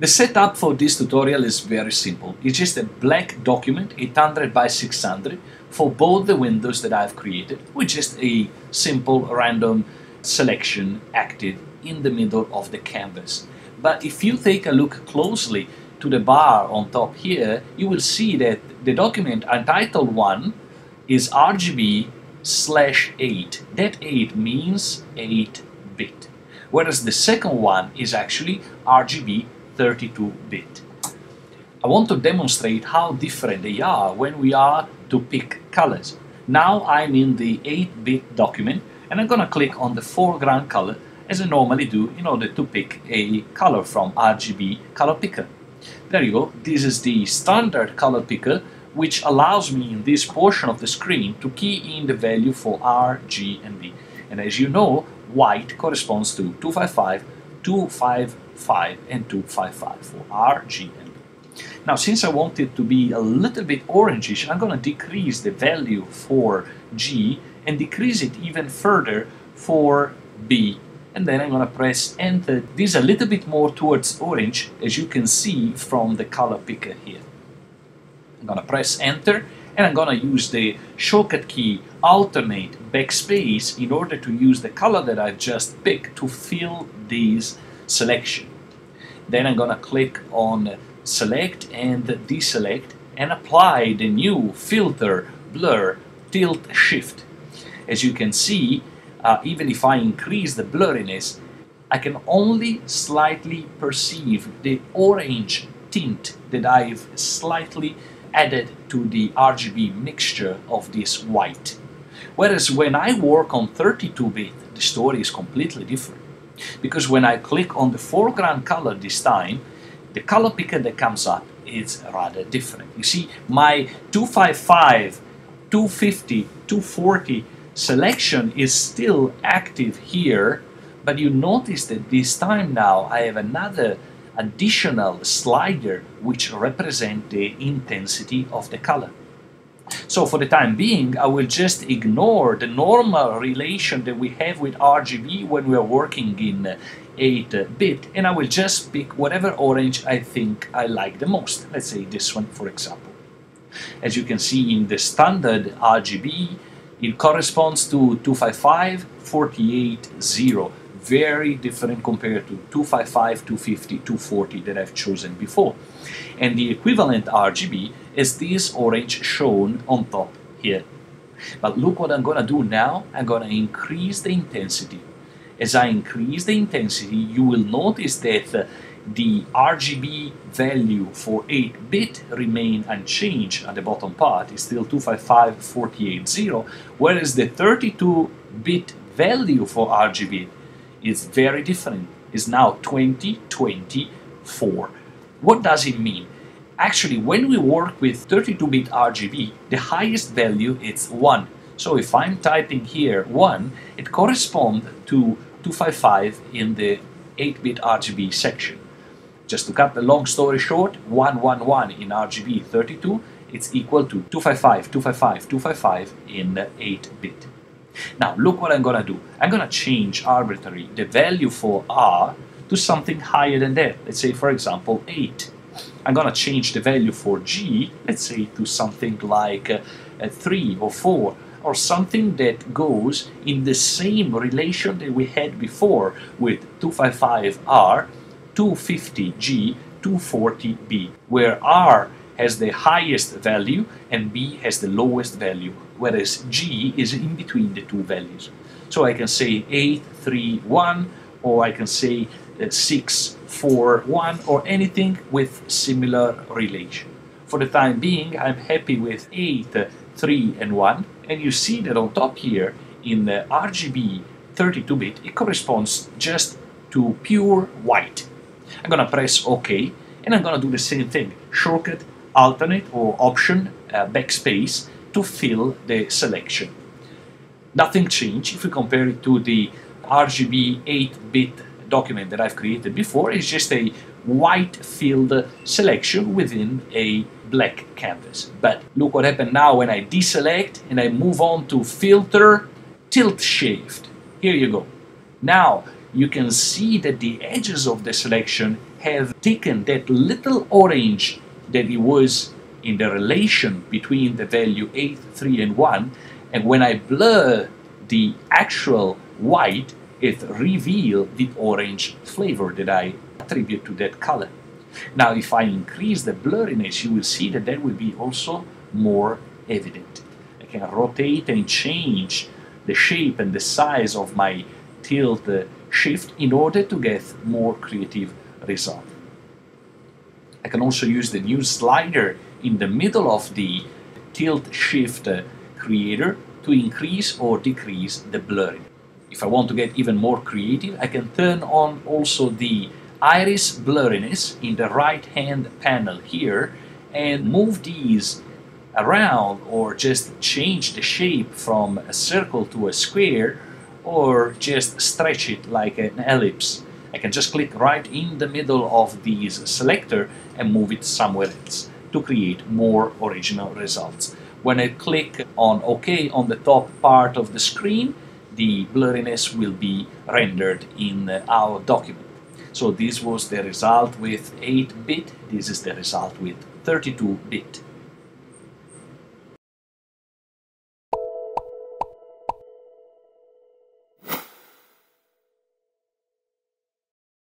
The setup for this tutorial is very simple. It's just a black document, 800 by 600, for both the windows that I've created, with just a simple random selection active in the middle of the canvas. But if you take a look closely to the bar on top here, you will see that the document Untitled 1 is RGB slash 8. That 8 means 8 bit. Whereas the second one is actually RGB 32-bit. I want to demonstrate how different they are when we are to pick colors. Now I'm in the 8-bit document and I'm gonna click on the foreground color as I normally do in order to pick a color from RGB color picker. There you go, this is the standard color picker which allows me in this portion of the screen to key in the value for R, G and B. And as you know, white corresponds to 255, 255 and 255 for R, G and B. Now since I want it to be a little bit orangish, I'm going to decrease the value for G and decrease it even further for B and then I'm going to press enter. This is a little bit more towards orange as you can see from the color picker here. I'm going to press enter and I'm going to use the shortcut key alternate backspace in order to use the color that I've just picked to fill this selection. Then I'm going to click on select and deselect and apply the new filter blur tilt shift. As you can see uh, even if I increase the blurriness, I can only slightly perceive the orange tint that I've slightly added to the RGB mixture of this white. Whereas when I work on 32-bit, the story is completely different. Because when I click on the foreground color this time, the color picker that comes up is rather different. You see, my 255, 250, 240 selection is still active here, but you notice that this time now I have another additional slider which represent the intensity of the color. So for the time being, I will just ignore the normal relation that we have with RGB when we are working in 8-bit, and I will just pick whatever orange I think I like the most. Let's say this one, for example. As you can see in the standard RGB, it corresponds to 255, 48, 0. Very different compared to 255, 250, 240 that I've chosen before. And the equivalent RGB is this orange shown on top here. But look what I'm gonna do now. I'm gonna increase the intensity. As I increase the intensity, you will notice that the RGB value for 8-bit remain unchanged at the bottom part, is still 255.480, whereas the 32-bit value for RGB is very different, is now 2024. What does it mean? Actually, when we work with 32-bit RGB, the highest value is 1. So if I'm typing here 1, it corresponds to 255 in the 8-bit RGB section. Just to cut the long story short, 111 in RGB 32, it's equal to 255, 255, 255 in 8-bit. Now look what I'm gonna do. I'm gonna change arbitrarily the value for R to something higher than that. Let's say for example 8. I'm gonna change the value for G, let's say to something like uh, 3 or 4 or something that goes in the same relation that we had before with 255R 250G, 240B, where R has the highest value and B has the lowest value, whereas G is in between the two values. So I can say 8, 3, 1, or I can say uh, 6, 4, 1, or anything with similar relation. For the time being, I'm happy with 8, 3, and 1, and you see that on top here, in the RGB 32-bit, it corresponds just to pure white. I'm gonna press OK and I'm gonna do the same thing shortcut alternate or option uh, backspace to fill the selection. Nothing changed. If we compare it to the RGB 8-bit document that I've created before it's just a white filled selection within a black canvas. But look what happened now. When I deselect and I move on to filter tilt shift here you go. Now you can see that the edges of the selection have taken that little orange that it was in the relation between the value 8, 3 and 1 and when I blur the actual white it reveals the orange flavor that I attribute to that color. Now if I increase the blurriness you will see that that will be also more evident. I can rotate and change the shape and the size of my tilt shift in order to get more creative result. I can also use the new slider in the middle of the tilt shift creator to increase or decrease the blurring. If I want to get even more creative, I can turn on also the iris blurriness in the right hand panel here and move these around or just change the shape from a circle to a square or just stretch it like an ellipse. I can just click right in the middle of this selector and move it somewhere else to create more original results. When I click on OK on the top part of the screen, the blurriness will be rendered in our document. So this was the result with 8-bit, this is the result with 32-bit.